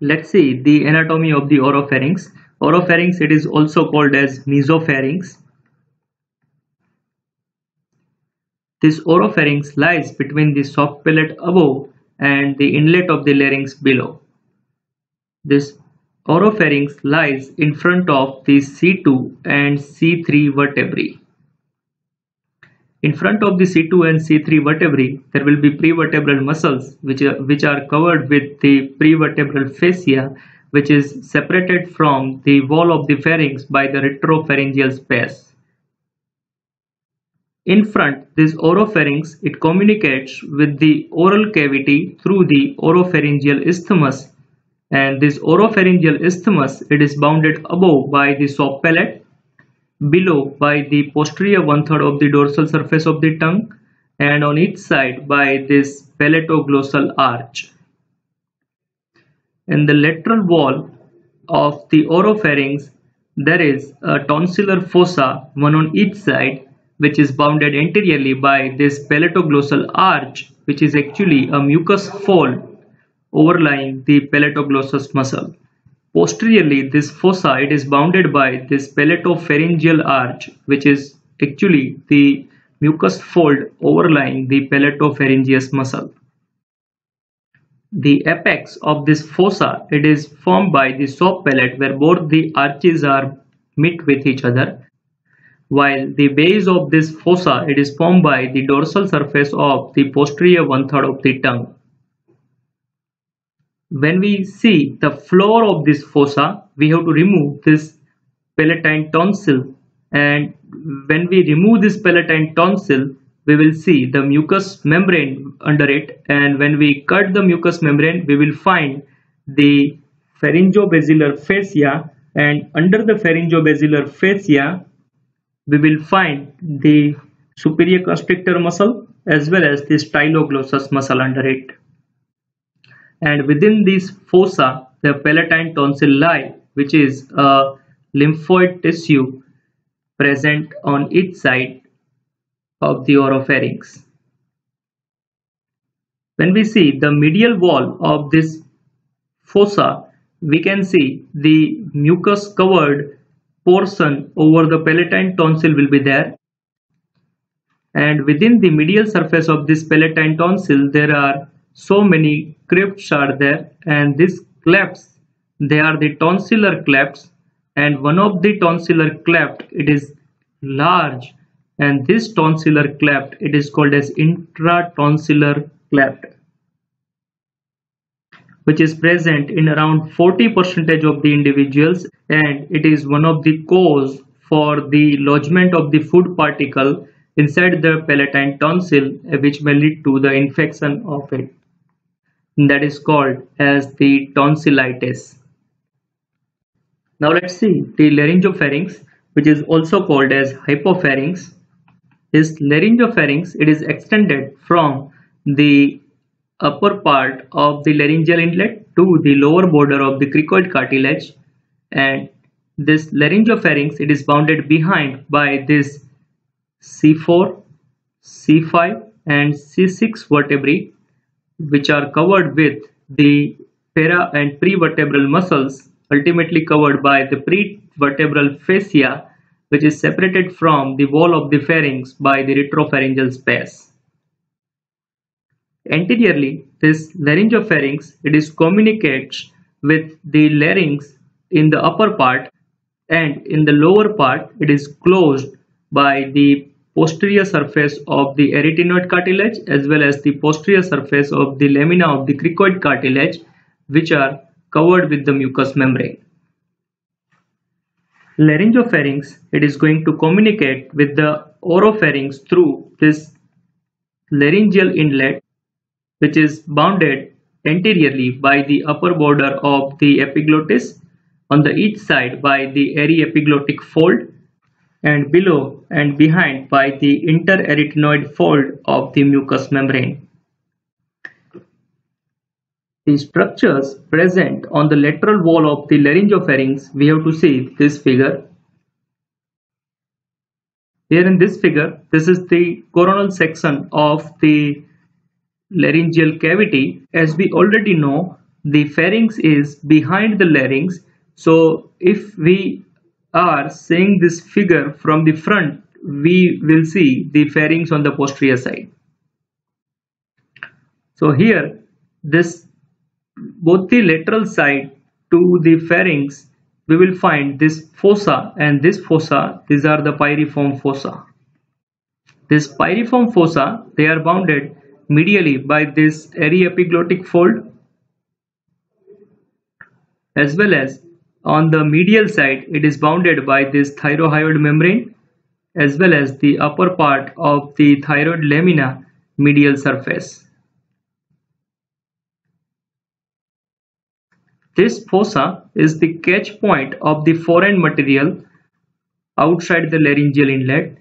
Let's see the anatomy of the oropharynx. Oropharynx it is also called as mesopharynx. This oropharynx lies between the soft palate above and the inlet of the larynx below. This oropharynx lies in front of the C2 and C3 vertebrae. In front of the C2 and C3 vertebrae, there will be prevertebral muscles which are, which are covered with the prevertebral fascia which is separated from the wall of the pharynx by the retropharyngeal space. In front, this oropharynx, it communicates with the oral cavity through the oropharyngeal isthmus and this oropharyngeal isthmus, it is bounded above by the soft palate below by the posterior one-third of the dorsal surface of the tongue and on each side by this palatoglossal arch. In the lateral wall of the oropharynx, there is a tonsillar fossa, one on each side, which is bounded anteriorly by this palatoglossal arch, which is actually a mucous fold overlying the palatoglossus muscle. Posteriorly, this fossa it is bounded by this palatopharyngeal arch, which is actually the mucous fold overlying the palatopharyngeus muscle. The apex of this fossa it is formed by the soft palate where both the arches are meet with each other, while the base of this fossa it is formed by the dorsal surface of the posterior one third of the tongue when we see the floor of this fossa we have to remove this palatine tonsil. And when we remove this palatine tonsil we will see the mucous membrane under it. And when we cut the mucous membrane we will find the pharyngobasilar fascia. And under the pharyngobasilar fascia we will find the superior constrictor muscle as well as the styloglossus muscle under it and within these fossa the palatine tonsil lie which is a lymphoid tissue present on each side of the oropharynx. When we see the medial wall of this fossa, we can see the mucus covered portion over the palatine tonsil will be there and within the medial surface of this palatine tonsil there are so many crypts are there and these clefts they are the tonsillar clefts and one of the tonsillar cleft it is large and this tonsillar cleft it is called as intratonsillar cleft which is present in around 40 percentage of the individuals and it is one of the cause for the lodgement of the food particle inside the palatine tonsil which may lead to the infection of it that is called as the tonsillitis. Now let's see the laryngopharynx which is also called as hypopharynx. This laryngopharynx it is extended from the upper part of the laryngeal inlet to the lower border of the cricoid cartilage and this laryngopharynx it is bounded behind by this C4, C5 and C6 vertebrae which are covered with the para and prevertebral muscles ultimately covered by the prevertebral fascia which is separated from the wall of the pharynx by the retropharyngeal space. Anteriorly, this laryngopharynx it is communicates with the larynx in the upper part and in the lower part it is closed by the posterior surface of the arytenoid cartilage as well as the posterior surface of the lamina of the cricoid cartilage which are covered with the mucous membrane. Laryngopharynx it is going to communicate with the oropharynx through this laryngeal inlet which is bounded anteriorly by the upper border of the epiglottis on the each side by the aryepiglottic fold and below and behind by the interarytenoid fold of the mucous membrane. The structures present on the lateral wall of the laryngopharynx, we have to see this figure. Here in this figure, this is the coronal section of the laryngeal cavity. As we already know, the pharynx is behind the larynx so if we are seeing this figure from the front we will see the pharynx on the posterior side. So here this both the lateral side to the pharynx we will find this fossa and this fossa these are the pyriform fossa. This pyriform fossa they are bounded medially by this aryepiglottic fold as well as on the medial side it is bounded by this thyrohyoid membrane as well as the upper part of the thyroid lamina medial surface. This fossa is the catch point of the foreign material outside the laryngeal inlet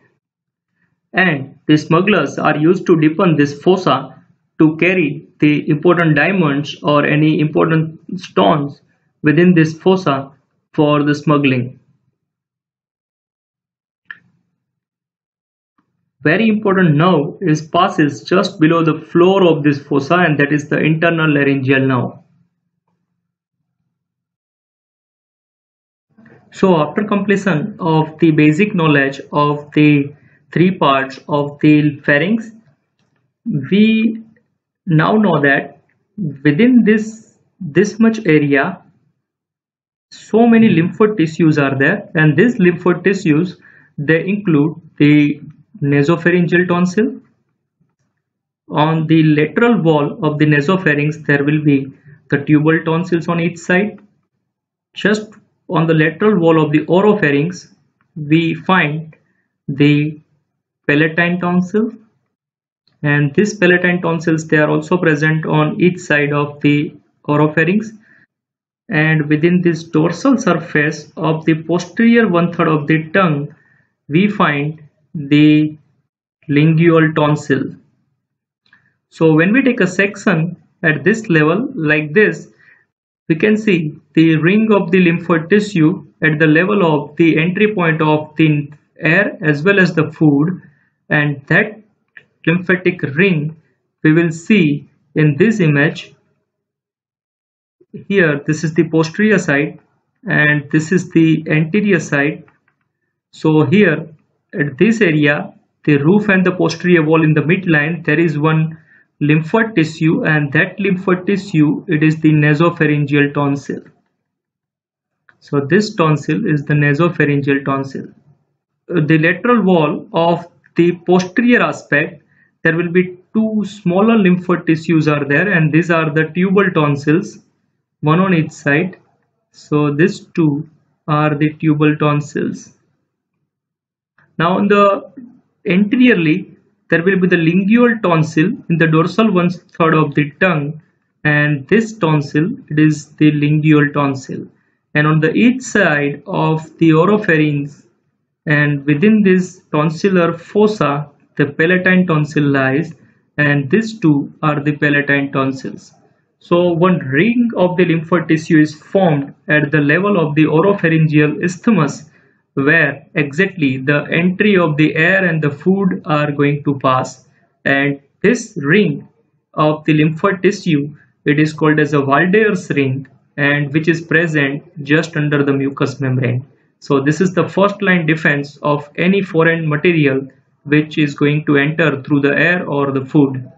and the smugglers are used to deepen this fossa to carry the important diamonds or any important stones within this fossa for the smuggling. Very important nerve is passes just below the floor of this fossa and that is the internal laryngeal nerve. So after completion of the basic knowledge of the three parts of the pharynx, we now know that within this this much area so many lymphoid tissues are there and these lymphoid tissues they include the nasopharyngeal tonsil. On the lateral wall of the nasopharynx there will be the tubal tonsils on each side. Just on the lateral wall of the oropharynx we find the palatine tonsil. And these palatine tonsils they are also present on each side of the oropharynx and within this dorsal surface of the posterior one third of the tongue we find the lingual tonsil. So when we take a section at this level like this we can see the ring of the lymphoid tissue at the level of the entry point of the air as well as the food. And that lymphatic ring we will see in this image here this is the posterior side and this is the anterior side. So here at this area the roof and the posterior wall in the midline there is one lymphoid tissue and that lymphoid tissue it is the nasopharyngeal tonsil. So this tonsil is the nasopharyngeal tonsil. Uh, the lateral wall of the posterior aspect there will be two smaller lymphoid tissues are there and these are the tubal tonsils one on each side so these two are the tubal tonsils now in the anteriorly there will be the lingual tonsil in the dorsal one third of the tongue and this tonsil it is the lingual tonsil and on the each side of the oropharynx and within this tonsillar fossa the palatine tonsil lies and these two are the palatine tonsils so one ring of the lymphoid tissue is formed at the level of the oropharyngeal isthmus where exactly the entry of the air and the food are going to pass and this ring of the lymphoid tissue it is called as a Waldeyer's ring and which is present just under the mucous membrane. So this is the first line defense of any foreign material which is going to enter through the air or the food.